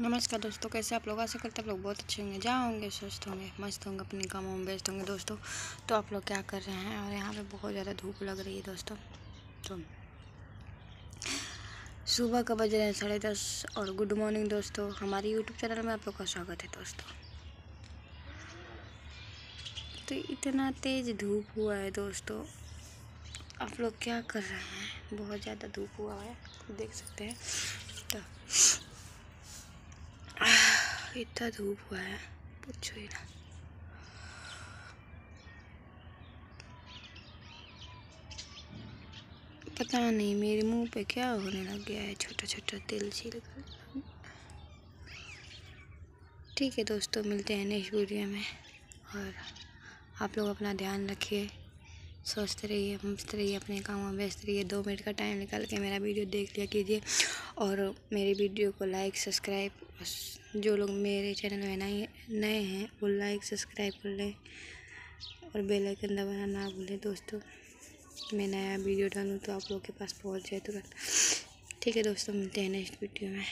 नमस्कार दोस्तों, कैसे आप लोग? आशा करते आप लोग बहुत अच्छे होंगे। जहाँ होंगे, स्वस्थ होंगे, मस्त होंगे, अपने कामों में व्यस्त होंगे। दोस्तों तो आप लोग क्या कर रहे हैं? और यहाँ पे बहुत ज़्यादा धूप लग रही है दोस्तों। तो सुबह का बज रहे हैं साढ़े दस और गुड मॉर्निंग दोस्तों। हमारे यूट्यूब चैनल में आप लोग का स्वागत है दोस्तों। तो इतना तेज़ धूप हुआ है दोस्तों। आप लोग क्या कर रहे हैं? बहुत ज़्यादा धूप हुआ है, देख सकते हैं। तो इतना धूप हुआ है, पूछो ही ना। पता नहीं, मेरे मुँह पे क्या होने लग गया है छोटा छोटा तिल छिल ठीक है दोस्तों, मिलते हैं नेक्स्ट वीडियो में। और आप लोग अपना ध्यान रखिए, स्वस्थ रहिए, मस्त रहिए, अपने काम में व्यस्त रहिए। दो मिनट का टाइम निकाल के मेरा वीडियो देख लिया कीजिए। और मेरे वीडियो को लाइक सब्सक्राइब जो लोग मेरे चैनल में नए नए हैं, वो लाइक सब्सक्राइब कर लें और बेल आइकन दबाना ना भूलें। दोस्तों, मैं नया वीडियो डालूँ तो आप लोग के पास पहुँच जाए तुरंत। ठीक है दोस्तों, मिलते हैं नेक्स्ट वीडियो में।